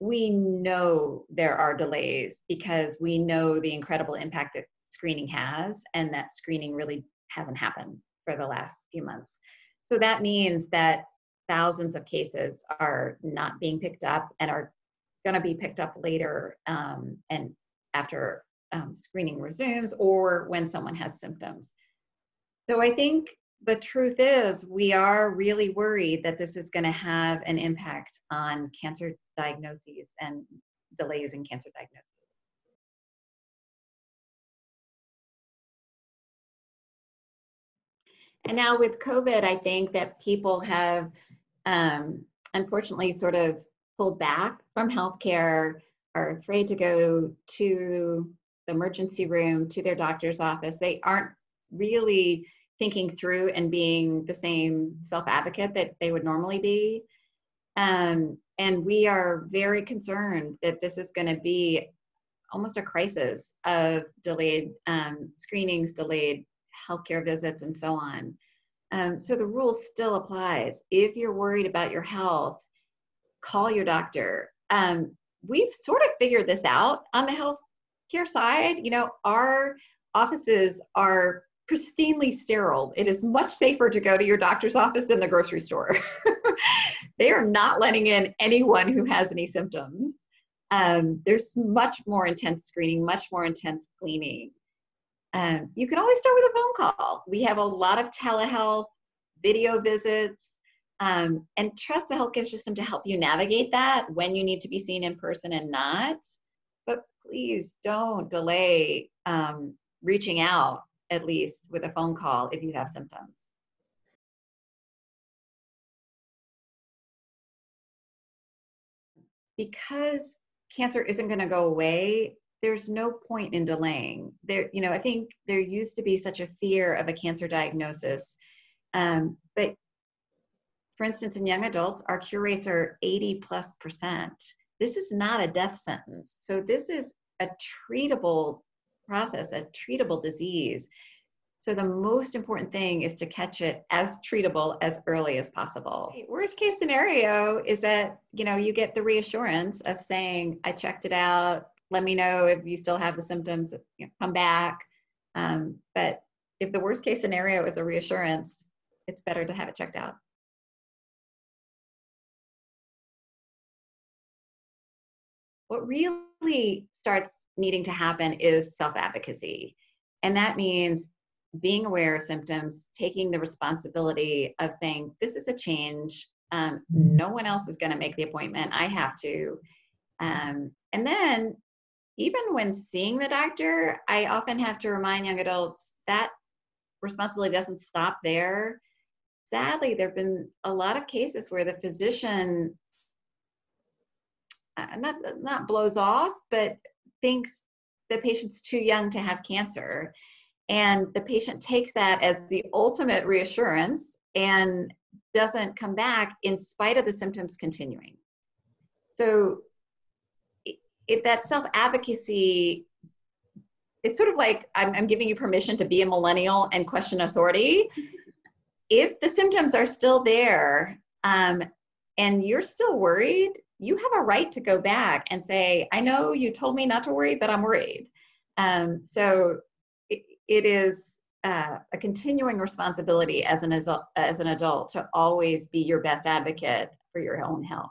we know there are delays because we know the incredible impact that screening has and that screening really hasn't happened for the last few months. So that means that thousands of cases are not being picked up and are going to be picked up later um, and after um, screening resumes or when someone has symptoms. So I think the truth is we are really worried that this is going to have an impact on cancer diagnoses and delays in cancer diagnosis. And now with COVID, I think that people have um, unfortunately sort of pulled back from healthcare, are afraid to go to the emergency room, to their doctor's office. They aren't really thinking through and being the same self advocate that they would normally be. Um, and we are very concerned that this is going to be almost a crisis of delayed um, screenings, delayed healthcare visits, and so on. Um, so the rule still applies. If you're worried about your health, call your doctor. Um, we've sort of figured this out on the healthcare side. You know, our offices are pristinely sterile. It is much safer to go to your doctor's office than the grocery store. they are not letting in anyone who has any symptoms. Um, there's much more intense screening, much more intense cleaning. Um, you can always start with a phone call. We have a lot of telehealth, video visits, um, and trust the healthcare system to help you navigate that when you need to be seen in person and not. But please don't delay um, reaching out at least with a phone call if you have symptoms. Because cancer isn't going to go away, there's no point in delaying. There, you know, I think there used to be such a fear of a cancer diagnosis, um, but for instance, in young adults, our cure rates are 80 plus percent. This is not a death sentence. So this is a treatable process, a treatable disease. So the most important thing is to catch it as treatable as early as possible. Worst case scenario is that, you know, you get the reassurance of saying, I checked it out, let me know if you still have the symptoms, you know, come back. Um, but if the worst case scenario is a reassurance, it's better to have it checked out. What really starts needing to happen is self advocacy. And that means being aware of symptoms, taking the responsibility of saying, this is a change. Um, no one else is going to make the appointment. I have to. Um, and then, even when seeing the doctor, I often have to remind young adults that responsibility doesn't stop there. Sadly, there have been a lot of cases where the physician uh, not not blows off, but thinks the patient's too young to have cancer. And the patient takes that as the ultimate reassurance and doesn't come back in spite of the symptoms continuing. So if that self advocacy, it's sort of like I'm, I'm giving you permission to be a millennial and question authority. If the symptoms are still there um, and you're still worried, you have a right to go back and say, I know you told me not to worry, but I'm worried. Um, so it, it is uh, a continuing responsibility as an, as an adult to always be your best advocate for your own health.